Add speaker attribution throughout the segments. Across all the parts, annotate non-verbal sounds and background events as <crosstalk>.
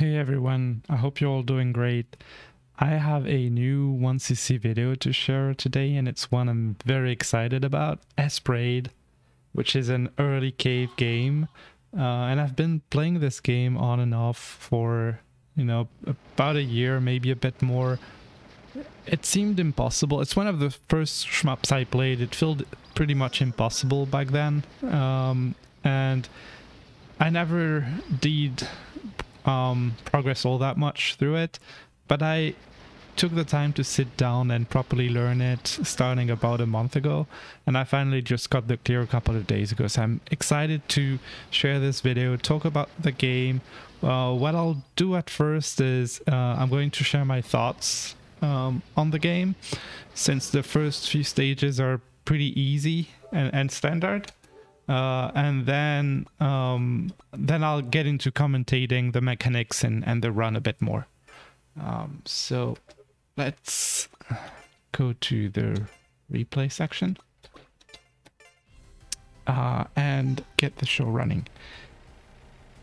Speaker 1: Hey everyone, I hope you're all doing great. I have a new 1cc video to share today and it's one I'm very excited about, ESP Ra.De, which is an early cave game. Uh, and I've been playing this game on and off for, you know, about a year, maybe a bit more. It seemed impossible. It's one of the first shmups I played. It felt pretty much impossible back then. Um, and I never did um, progress all that much through it, but I took the time to sit down and properly learn it starting about a month ago and I finally just got the clear a couple of days ago. So I'm excited to share this video talk about the game. Uh, what I'll do at first is uh, I'm going to share my thoughts um, on the game since the first few stages are pretty easy and, and standard uh, and then um, then I'll get into commentating the mechanics and, and the run a bit more. Um, so let's go to the replay section uh, and get the show running.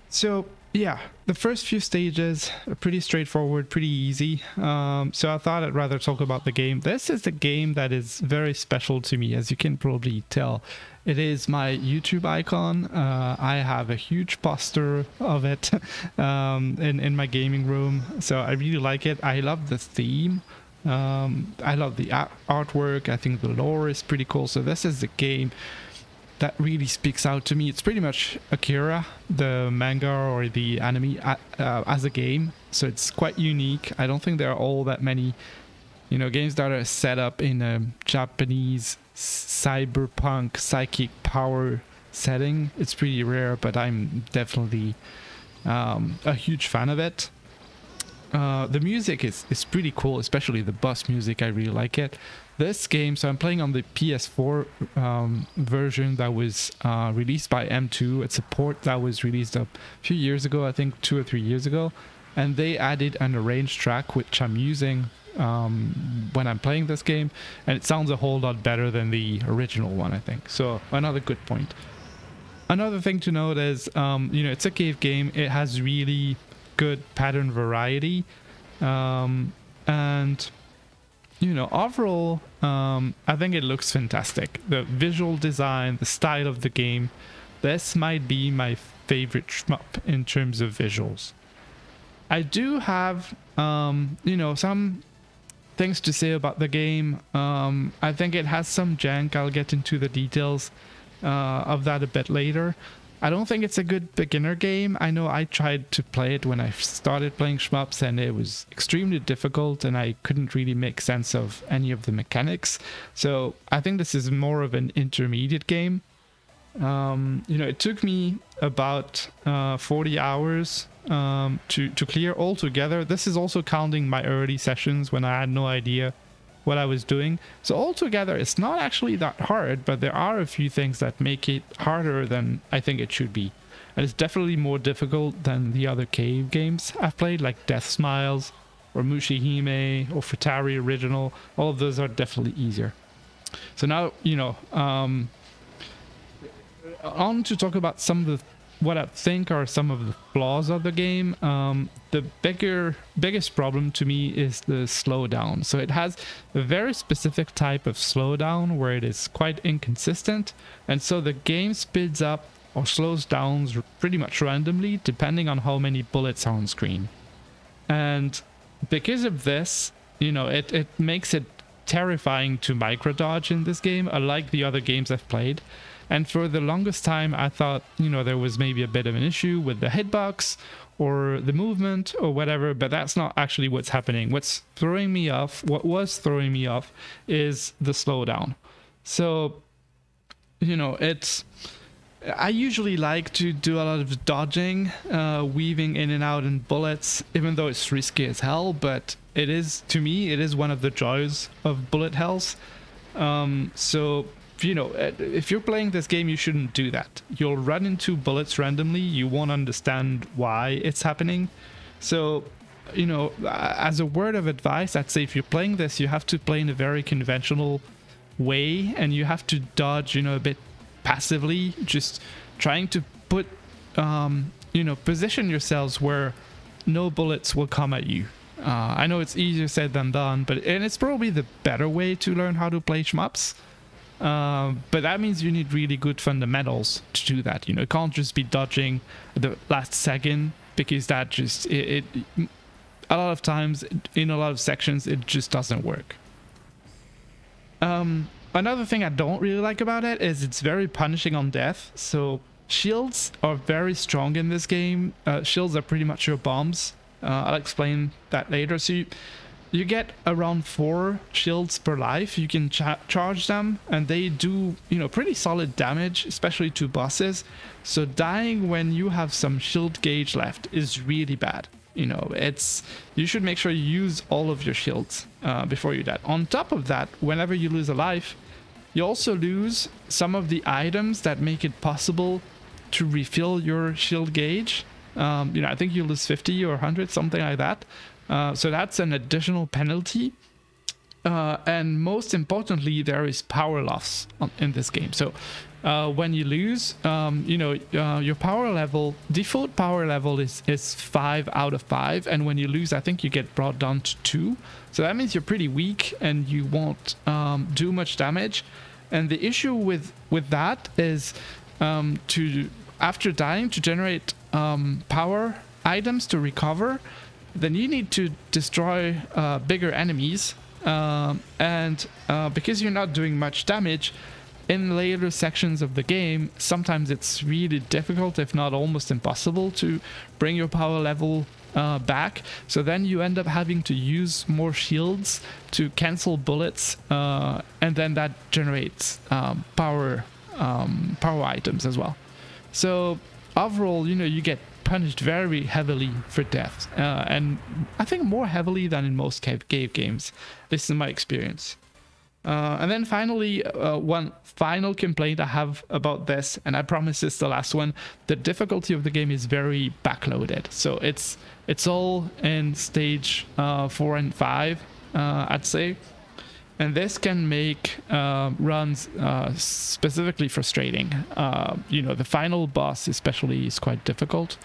Speaker 1: So yeah, the first few stages are pretty straightforward, pretty easy. Um, so I thought I'd rather talk about the game. This is a game that is very special to me, as you can probably tell. It is my YouTube icon. Uh, I have a huge poster of it <laughs> um, in, in my gaming room. So I really like it. I love the theme. Um, I love the artwork. I think the lore is pretty cool. So this is the game that really speaks out to me. It's pretty much Akira, the manga or the anime uh, uh, as a game. So it's quite unique. I don't think there are all that many, you know, games that are set up in a Japanese cyberpunk psychic power setting. It's pretty rare, but I'm definitely um, a huge fan of it. Uh, the music is, is pretty cool, especially the boss music. I really like it. This game, so I'm playing on the PS4 um, version that was uh, released by M2. It's a port that was released a few years ago, I think two or three years ago. And they added an arranged track, which I'm using um, when I'm playing this game. And it sounds a whole lot better than the original one, I think. So another good point. Another thing to note is, um, you know, it's a cave game. It has really good pattern variety. Um, and you know, overall, um, I think it looks fantastic. The visual design, the style of the game, this might be my favorite shmup in terms of visuals. I do have, um, you know, some things to say about the game. Um, I think it has some jank. I'll get into the details uh, of that a bit later. I don't think it's a good beginner game. I know I tried to play it when I started playing shmups and it was extremely difficult and I couldn't really make sense of any of the mechanics. So I think this is more of an intermediate game. Um, you know, it took me about uh, 40 hours um, to, to clear altogether. This is also counting my early sessions when I had no idea what I was doing. So altogether, it's not actually that hard, but there are a few things that make it harder than I think it should be. And it's definitely more difficult than the other cave games I've played, like Deathsmiles, or Mushihime, or Futari Original. All of those are definitely easier. So now, you know, um, on to talk about some of the what I think are some of the flaws of the game. Um, the bigger, biggest problem to me is the slowdown. So it has a very specific type of slowdown where it is quite inconsistent, and so the game speeds up or slows down pretty much randomly depending on how many bullets are on screen. And because of this, you know, it, it makes it terrifying to micro dodge in this game, unlike the other games I've played. And for the longest time, I thought, you know, there was maybe a bit of an issue with the hitbox or the movement or whatever, but that's not actually what's happening. What's throwing me off, what was throwing me off, is the slowdown. So, you know, it's. I usually like to do a lot of dodging, uh, weaving in and out in bullets, even though it's risky as hell, but it is, to me, it is one of the joys of bullet hells. Um, so you know, uh, if you're playing this game, you shouldn't do that. You'll run into bullets randomly. You won't understand why it's happening. So, you know, as a word of advice, I'd say if you're playing this, you have to play in a very conventional way and you have to dodge, you know, a bit passively, just trying to put, um, you know, position yourselves where no bullets will come at you. Uh, I know it's easier said than done, but and it's probably the better way to learn how to play shmups. Uh, but that means you need really good fundamentals to do that. You know, it can't just be dodging the last second because that just it, it a lot of times in a lot of sections it just doesn't work. Um, another thing I don't really like about it is it's very punishing on death. So shields are very strong in this game. Uh, shields are pretty much your bombs. Uh, I'll explain that later. So you, you get around four shields per life. You can cha charge them and they do, you know, pretty solid damage, especially to bosses. So dying when you have some shield gauge left is really bad. You know, it's you should make sure you use all of your shields uh, before you die. On top of that, whenever you lose a life, you also lose some of the items that make it possible to refill your shield gauge. Um, you know, I think you lose 50 or 100, something like that. Uh, so that's an additional penalty. Uh, and most importantly, there is power loss on, in this game. So uh, when you lose, um, you know, uh, your power level, default power level is, is 5 out of 5. And when you lose, I think you get brought down to 2. So that means you're pretty weak and you won't um, do much damage. And the issue with, with that is um, to after dying to generate um, power items to recover, then you need to destroy uh, bigger enemies. Um, and uh, because you're not doing much damage, in later sections of the game, sometimes it's really difficult, if not almost impossible, to bring your power level uh, back. So then you end up having to use more shields to cancel bullets, uh, and then that generates um, power um, power items as well. So overall, you know, you get punished very heavily for death, uh, and I think more heavily than in most cave, games. This is my experience. Uh, and then finally, uh, one final complaint I have about this, and I promise it's the last one. The difficulty of the game is very backloaded, so it's it's all in stage uh, four and five, uh, I'd say, and this can make uh, runs uh, specifically frustrating. you know, the final boss especially is quite difficult.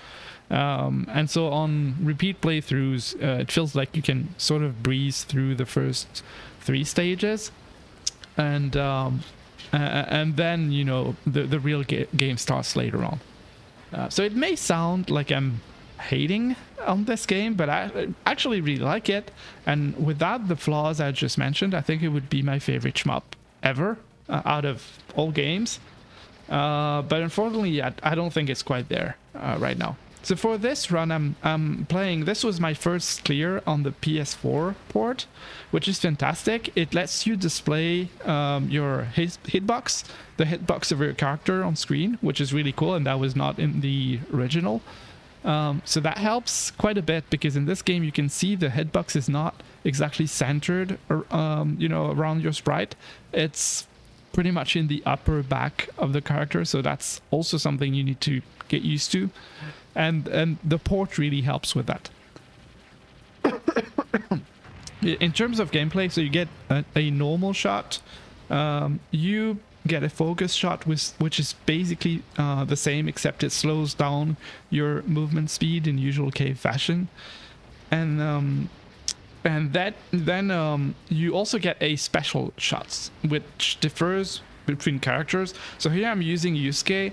Speaker 1: Um, and so on repeat playthroughs, it feels like you can sort of breeze through the first three stages and um, uh, and then you know the the real ga game starts later on. Uh, so it may sound like I'm hating on this game, but I actually really like it. And without the flaws I just mentioned, I think it would be my favorite shmup ever uh, out of all games. Uh, but unfortunately, I, I, don't think it's quite there uh, right now. So for this run, I'm, I'm playing, this was my first clear on the PS4 port, which is fantastic. It lets you display um, your hit, hitbox, the hitbox of your character on screen, which is really cool, and that was not in the original. Um, so that helps quite a bit because in this game you can see the hitbox is not exactly centered, um, you know, around your sprite. It's pretty much in the upper back of the character, so that's also something you need to get used to and and the port really helps with that. <coughs> In terms of gameplay, so you get a, a normal shot, um, you get a focus shot with, which is basically uh, the same except it slows down your movement speed in usual cave fashion, and um, and that then um, you also get a special shots which differs between characters. So here I'm using Yusuke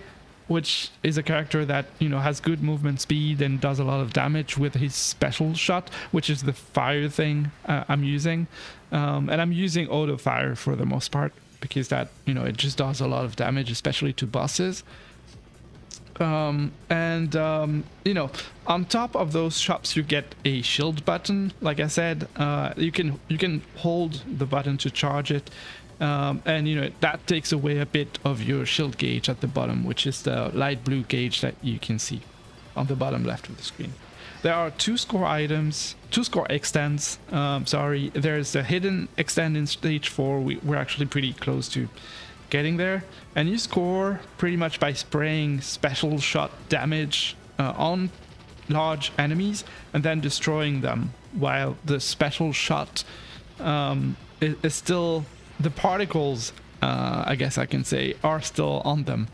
Speaker 1: which is a character that you know has good movement speed and does a lot of damage with his special shot, which is the fire thing uh, I'm using, um, and I'm using auto fire for the most part because that you know it just does a lot of damage, especially to bosses. Um, and um, you know, on top of those shops you get a shield button. Like I said, uh, you can you can hold the button to charge it. Um, and you know that takes away a bit of your shield gauge at the bottom which is the light blue gauge that you can see on the bottom left of the screen there are two score items two score extends um, sorry there's a hidden extend in stage 4 we, we're actually pretty close to getting there and you score pretty much by spraying special shot damage uh, on large enemies and then destroying them while the special shot um, is, is still the particles, uh, I guess I can say, are still on them.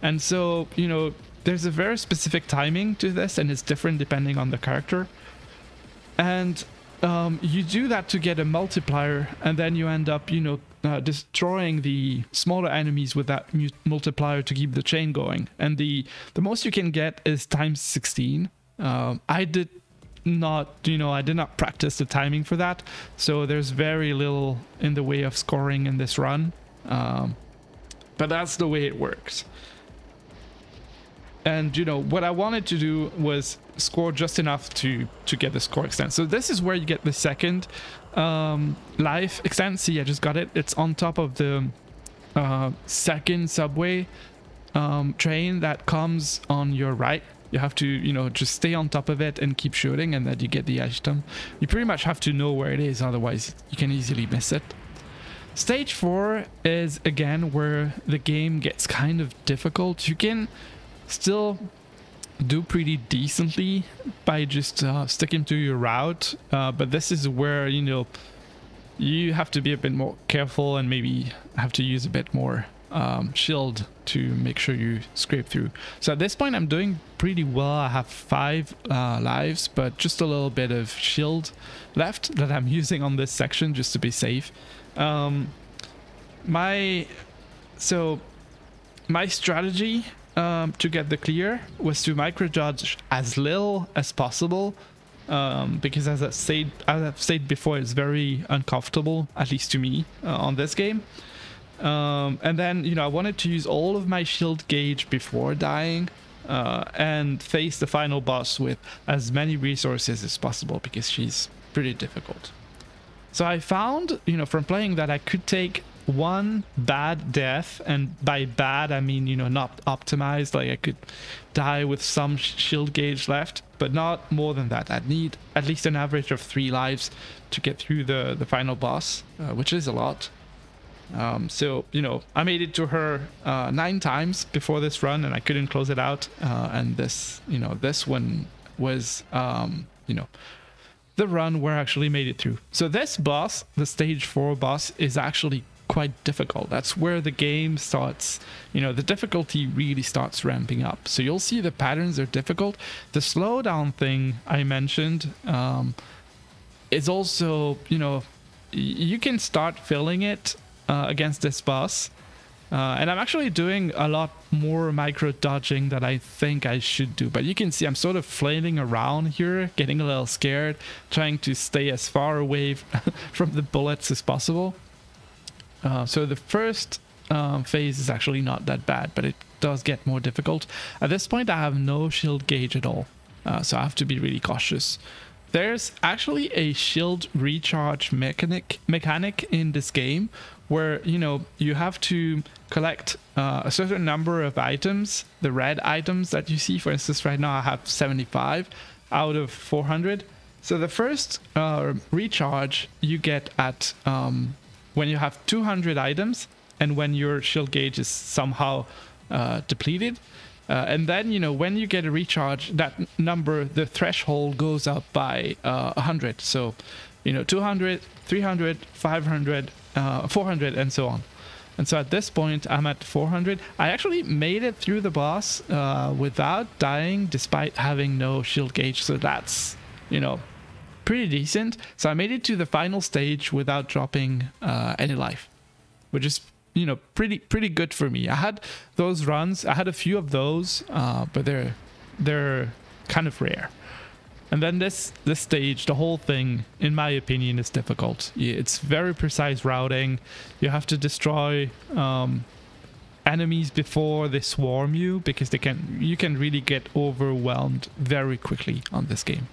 Speaker 1: And so, you know, there's a very specific timing to this and it's different depending on the character. And um, you do that to get a multiplier and then you end up, you know, uh, destroying the smaller enemies with that multiplier to keep the chain going. And the, the most you can get is times 16. Um, I did not, you know, I did not practice the timing for that. So there's very little in the way of scoring in this run. Um, but that's the way it works. And, you know, what I wanted to do was score just enough to to get the score extend. So this is where you get the second um, life extend. See, I just got it. It's on top of the uh, second subway um, train that comes on your right. You have to, you know, just stay on top of it and keep shooting and then you get the item. You pretty much have to know where it is, otherwise you can easily miss it. Stage 4 is again where the game gets kind of difficult. You can still do pretty decently by just uh, sticking to your route, uh, but this is where, you know, you have to be a bit more careful and maybe have to use a bit more um, shield to make sure you scrape through. So at this point I'm doing pretty well. I have five uh, lives, but just a little bit of shield left that I'm <laughs> using on this section just to be safe. Um, my so my strategy um, to get the clear was to micro dodge as little as possible um, because as I said as I've said before it's very uncomfortable at least to me uh, on this game. Um, and then you know I wanted to use all of my shield gauge before dying uh, and face the final boss with as many resources as possible because she's pretty difficult. So I found you know from playing that I could take one bad death and by bad i mean you know not optimized like i could die with some shield gauge left but not more than that i'd need at least an average of three lives to get through the the final boss uh, which is a lot um, so you know i made it to her uh, nine times before this run and i couldn't close it out uh, and this you know this one was um, you know the run where I actually made it through. So this boss, the stage 4 boss, is actually quite difficult. That's where the game starts, you know, the difficulty really starts ramping up. So you'll see the patterns are difficult. The slowdown thing I mentioned um, is also, you know, you can start filling it uh, against this boss. Uh, and I'm actually doing a lot more micro dodging that I think I should do. But you can see I'm sort of flailing around here, getting a little scared, trying to stay as far away <laughs> from the bullets as possible. Uh, so the first um, phase is actually not that bad, but it does get more difficult. At this point, I have no shield gauge at all, uh, so I have to be really cautious. There's actually a shield recharge mechanic mechanic in this game where you know you have to collect uh, a certain number of items, the red items that you see. For instance, right now I have 75 out of 400. So the first uh, recharge you get at um, when you have 200 items and when your shield gauge is somehow uh, depleted. Uh, and then, you know, when you get a recharge, that number, the threshold goes up by uh, 100. So, you know, 200, 300, 500, uh, 400, and so on. And so at this point, I'm at 400. I actually made it through the boss uh, without dying, despite having no shield gauge. So that's, you know, pretty decent. So I made it to the final stage without dropping uh, any life, which is you know pretty pretty good for me. I had those runs. I had a few of those, uh, but they're they're kind of rare. And then this this stage, the whole thing, in my opinion, is difficult. It's very precise routing. You have to destroy um, enemies before they swarm you because they can you can really get overwhelmed very quickly on this game.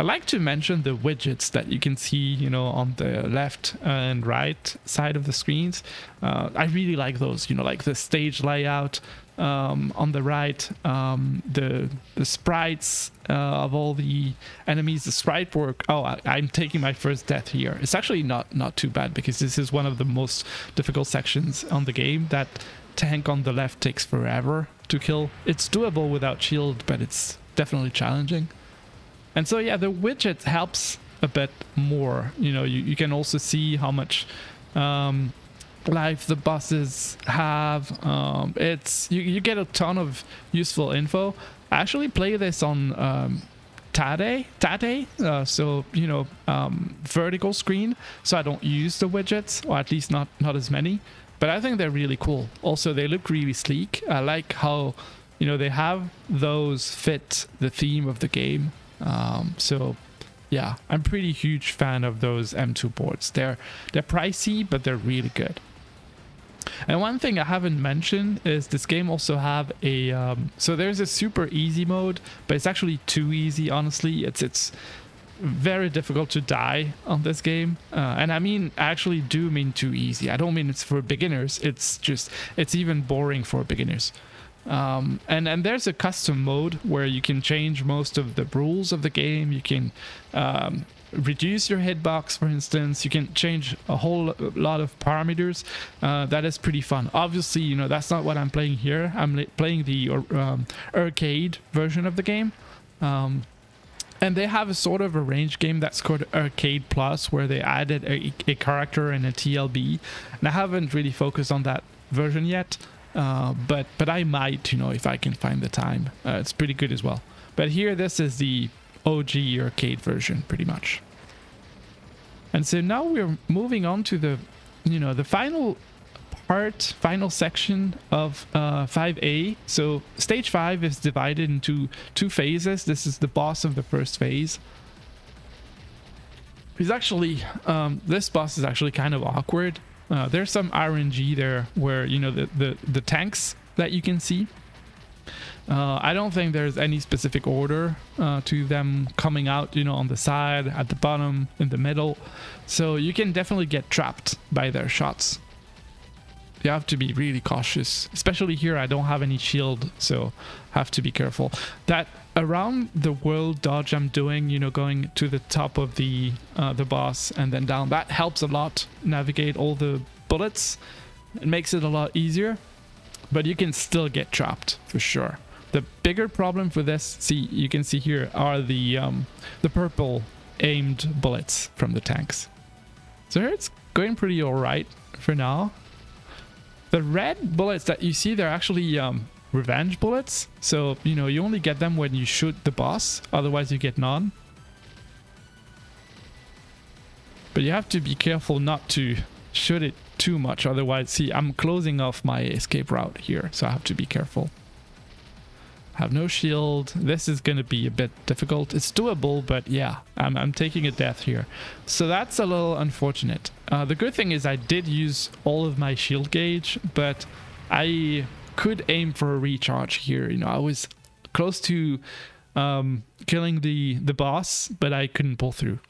Speaker 1: I like to mention the widgets that you can see, you know, on the left and right side of the screens. Uh, I really like those, you know, like the stage layout um, on the right, um, the the sprites uh, of all the enemies, the sprite work. Oh, I, I'm taking my first death here. It's actually not not too bad because this is one of the most difficult sections on the game. That tank on the left takes forever to kill. It's doable without shield, but it's definitely challenging. And so yeah, the widget helps a bit more. You know, you, you can also see how much um, life the bosses have. Um, it's you, you get a ton of useful info. I actually play this on um, Tate, Tate, uh, so you know um, vertical screen, so I don't use the widgets, or at least not not as many. But I think they're really cool. Also, they look really sleek. I like how you know they have those fit the theme of the game. Um, so yeah, I'm pretty huge fan of those M2 boards. They're they're pricey, but they're really good. And one thing I haven't mentioned is this game also have a um, so there's a super easy mode, but it's actually too easy. Honestly, it's it's very difficult to die on this game, uh, and I mean I actually do mean too easy. I don't mean it's for beginners. It's just it's even boring for beginners. Um, and and there's a custom mode where you can change most of the rules of the game. You can um, reduce your hitbox, for instance. You can change a whole lot of parameters. Uh, that is pretty fun. Obviously, you know that's not what I'm playing here. I'm playing the um, arcade version of the game. Um, and they have a sort of a range game that's called Arcade Plus, where they added a, a character and a TLB. And I haven't really focused on that version yet. Uh, but but I might, you know, if I can find the time. Uh, it's pretty good as well. But here, this is the OG arcade version, pretty much. And so now we're moving on to the, you know, the final part, final section of uh, 5A. So stage 5 is divided into two phases. This is the boss of the first phase. He's actually, um, this boss is actually kind of awkward uh, there's some RNG there where, you know, the, the, the tanks that you can see. Uh, I don't think there's any specific order uh, to them coming out, you know, on the side, at the bottom, in the middle. So you can definitely get trapped by their shots. You have to be really cautious, especially here. I don't have any shield, so have to be careful. That around the world dodge I'm doing, you know, going to the top of the uh, the boss and then down, that helps a lot navigate all the bullets. It makes it a lot easier, but you can still get trapped for sure. The bigger problem for this, see, you can see here, are the um, the purple aimed bullets from the tanks. So here it's going pretty alright for now. The red bullets that you see, they're actually um, revenge bullets. So, you know, you only get them when you shoot the boss, otherwise you get none. But you have to be careful not to shoot it too much, otherwise, see, I'm closing off my escape route here, so I have to be careful. Have no shield. This is going to be a bit difficult. It's doable, but yeah, I'm, I'm taking a death here. So that's a little unfortunate. Uh, the good thing is I did use all of my shield gauge, but I could aim for a recharge here. You know, I was close to um, killing the the boss, but I couldn't pull through.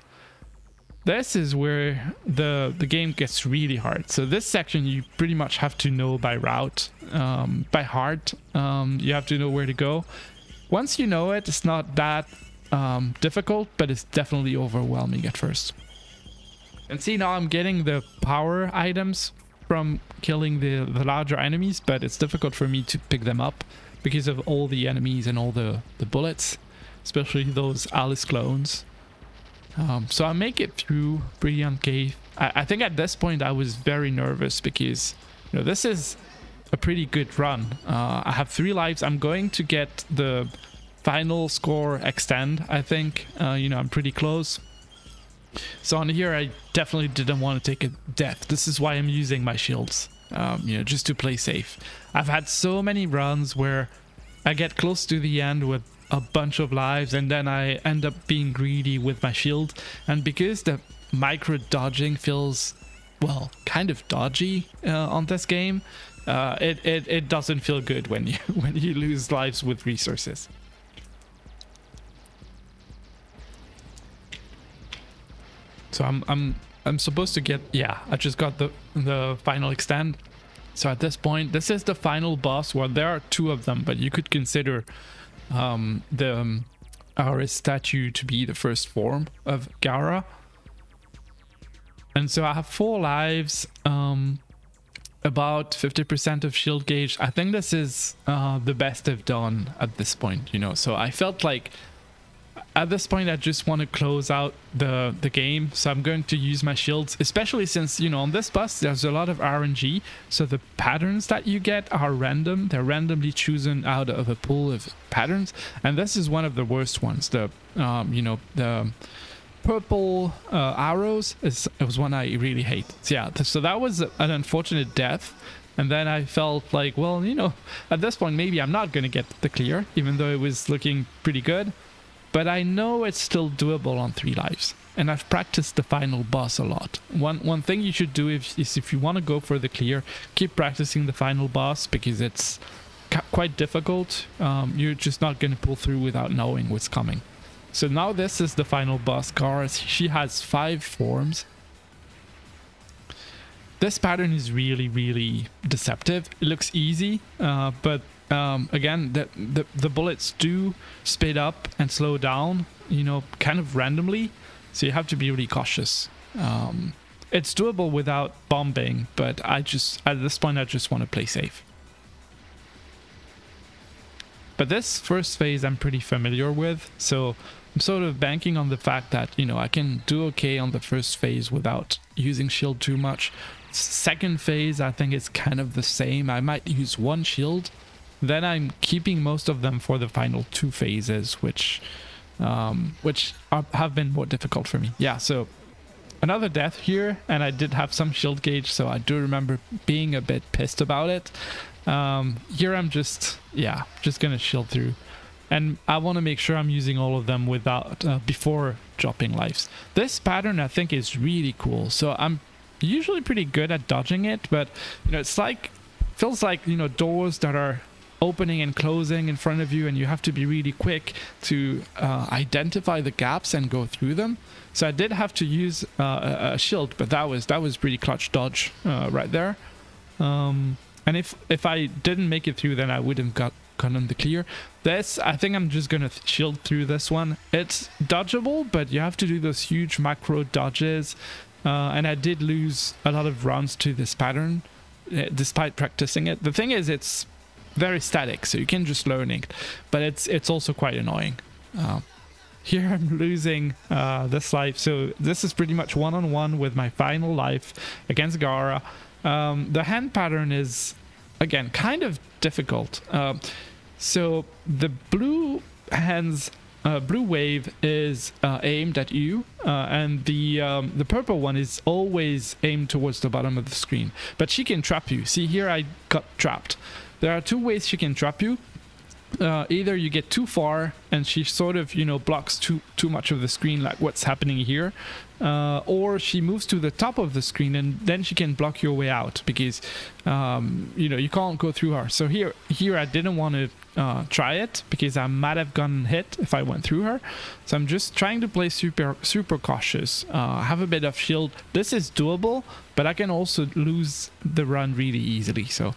Speaker 1: This is where the the game gets really hard. So this section you pretty much have to know by route, um, by heart. Um, you have to know where to go. Once you know it, it's not that um, difficult, but it's definitely overwhelming at first. And see now I'm getting the power items from killing the, the larger enemies, but it's difficult for me to pick them up because of all the enemies and all the, the bullets, especially those Alice clones. Um, so I make it through Brilliant Cave. I, I think at this point I was very nervous because, you know, this is a pretty good run. Uh, I have three lives. I'm going to get the final score extend, I think. Uh, you know, I'm pretty close. So on here, I definitely didn't want to take a death. This is why I'm using my shields, um, you know, just to play safe. I've had so many runs where I get close to the end with a bunch of lives and then I end up being greedy with my shield. And because the micro dodging feels, well, kind of dodgy uh, on this game, uh, it, it, it doesn't feel good when you, <laughs> when you lose lives with resources. So I'm I'm I'm supposed to get yeah, I just got the the final extend. So at this point, this is the final boss. Well, there are two of them, but you could consider um, the um, statue to be the first form of Gara. And so I have four lives, um, about 50% of shield gauge. I think this is uh, the best I've done at this point, you know. So I felt like at this point I just want to close out the the game so I'm going to use my shields especially since you know on this bus there's a lot of RNG so the patterns that you get are random. They're randomly chosen out of a pool of patterns and this is one of the worst ones. The um, you know the purple uh, arrows is, was one I really hate. So yeah so that was an unfortunate death and then I felt like well you know at this point maybe I'm not gonna get the clear even though it was looking pretty good but I know it's still doable on three lives. And I've practiced the final boss a lot. One one thing you should do if, is if you want to go for the clear, keep practicing the final boss because it's quite difficult. Um, you're just not going to pull through without knowing what's coming. So now this is the final boss. Gara, she has five forms. This pattern is really, really deceptive. It looks easy, uh, but um, again, the, the, the bullets do speed up and slow down, you know, kind of randomly. So you have to be really cautious. Um, it's doable without bombing, but I just, at this point, I just want to play safe. But this first phase I'm pretty familiar with, so I'm sort of banking on the fact that, you know, I can do okay on the first phase without using shield too much. Second phase, I think it's kind of the same. I might use one shield then I'm keeping most of them for the final two phases, which um, which are, have been more difficult for me. Yeah, so another death here, and I did have some shield gauge, so I do remember being a bit pissed about it. Um, here I'm just, yeah, just gonna shield through. And I want to make sure I'm using all of them without uh, before dropping lives. This pattern I think is really cool. So I'm usually pretty good at dodging it, but you know, it's like feels like you know doors that are opening and closing in front of you and you have to be really quick to uh, identify the gaps and go through them. So I did have to use uh, a, shield but that was that was pretty clutch dodge uh, right there. Um, and if if I didn't make it through then I wouldn't got gotten the clear. This I think I'm just gonna shield through this one. It's dodgeable but you have to do those huge macro dodges. Uh, and I did lose a lot of rounds to this pattern eh, despite practicing it. The thing is it's very static, so you can just learn it, but it's it's also quite annoying. Uh, here I'm losing uh, this life, so this is pretty much one-on-one -on -one with my final life against Gara. Um, the hand pattern is, again, kind of difficult. Uh, so the blue hands uh, blue wave is uh, aimed at you, uh, and the um, the purple one is always aimed towards the bottom of the screen. But she can trap you. See here, I got trapped. There are two ways she can trap you. Uh, either you get too far and she sort of you know blocks too too much of the screen like what's happening here uh, or she moves to the top of the screen and then she can block your way out because um, you know you can't go through her. So here here I didn't want to uh, try it because I might have gotten hit if I went through her. So I'm just trying to play super super cautious. Uh, have a bit of shield. This is doable but I can also lose the run really easily. So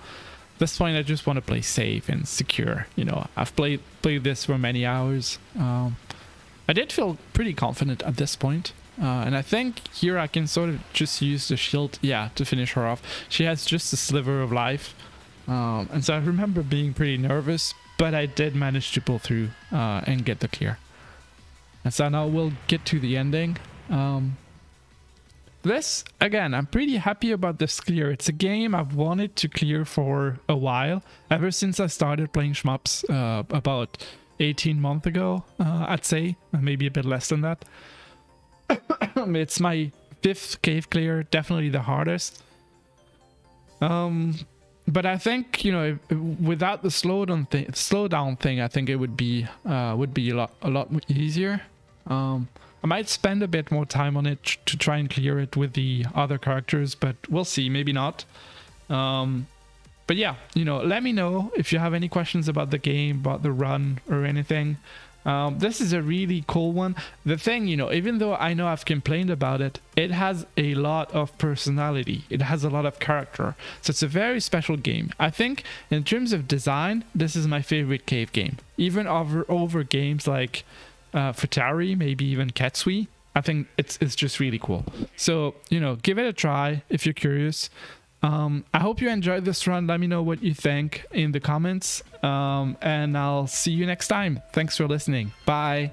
Speaker 1: this point, I just want to play safe and secure. You know, I've played played this for many hours. Um, I did feel pretty confident at this point. Uh, and I think here I can sort of just use the shield, yeah, to finish her off. She has just a sliver of life. Um, and so I remember being pretty nervous, but I did manage to pull through uh, and get the clear. And so now we'll get to the ending. Um, this, again, I'm pretty happy about this clear. It's a game I've wanted to clear for a while, ever since I started playing shmups uh, about 18 months ago, uh, I'd say, maybe a bit less than that. <coughs> it's my fifth cave clear, definitely the hardest. Um, but I think you know, without the slowdown thing, slowdown thing, I think it would be uh, would be a lot a lot easier. Um, I might spend a bit more time on it to try and clear it with the other characters, but we'll see, maybe not. Um, but yeah, you know, let me know if you have any questions about the game, about the run or anything. Um, this is a really cool one. The thing, you know, even though I know I've complained about it, it has a lot of personality. It has a lot of character. So it's a very special game. I think in terms of design, this is my favorite cave game. Even over over games like uh, Futari, maybe even Ketsui. I think it's it's just really cool. So you know, give it a try if you're curious. Um, I hope you enjoyed this run. Let me know what you think in the comments, um, and I'll see you next time. Thanks for listening. Bye.